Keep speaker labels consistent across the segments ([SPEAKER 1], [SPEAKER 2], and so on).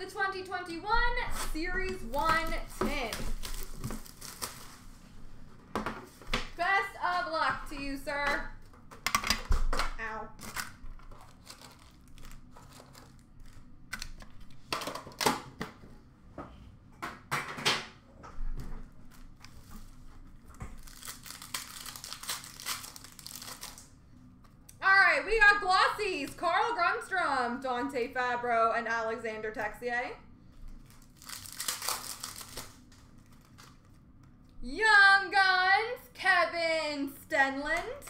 [SPEAKER 1] the 2021 Series 1 tin. Best of luck to you, sir. Ow. All glossies. Carl Grundstrom, Dante Fabbro, and Alexander Texier. Young Guns, Kevin Stenlund.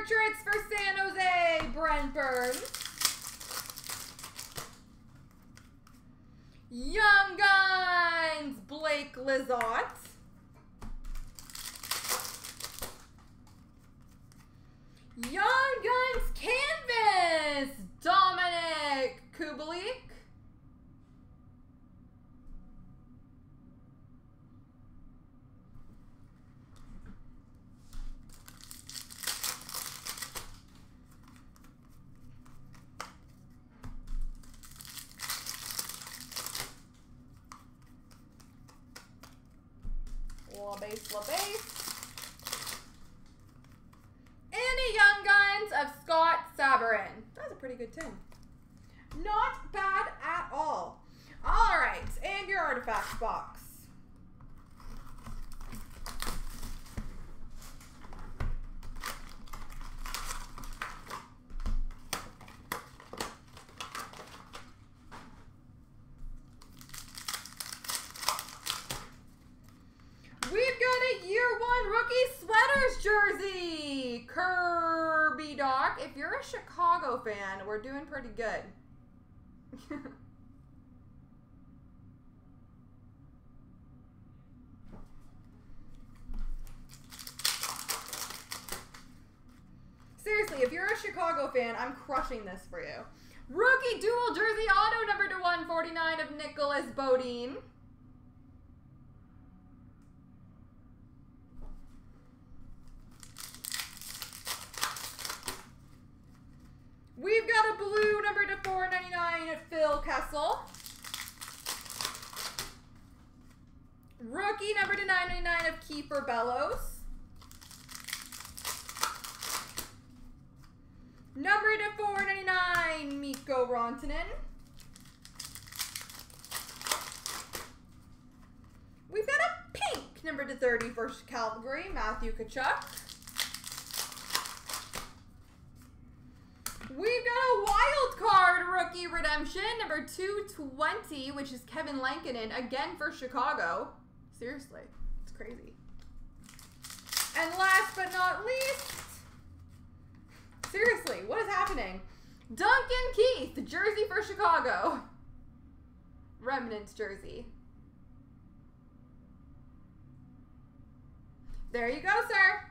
[SPEAKER 1] Portraits for San Jose, Brent Burns. Young Guns, Blake Lizotte. Young Guns Canvas, Dominik Kubalik. La base, la base. Any Young Guns of Scott Sabourin. That's a pretty good tin. Not bad at all. All right, and your artifacts box. We've got a year one rookie sweaters jersey. Kirby Dach. If you're a Chicago fan, we're doing pretty good. Seriously, if you're a Chicago fan, I'm crushing this for you. Rookie dual jersey auto number to 149 of Nicolas Beaudin. We've got a blue number to 499 of Phil Kessel. Rookie number to 999 of Kieffer Bellows. Number to 499, Mikko Rantanen. We've got a pink number to 30 for Calgary, Matthew Tkachuk. We've got a wild card rookie redemption, number 220, which is Kevin Lankinen, again for Chicago. Seriously, it's crazy. And last but not least, seriously, what is happening? Duncan Keith, jersey for Chicago. Remnants jersey. There you go, sir.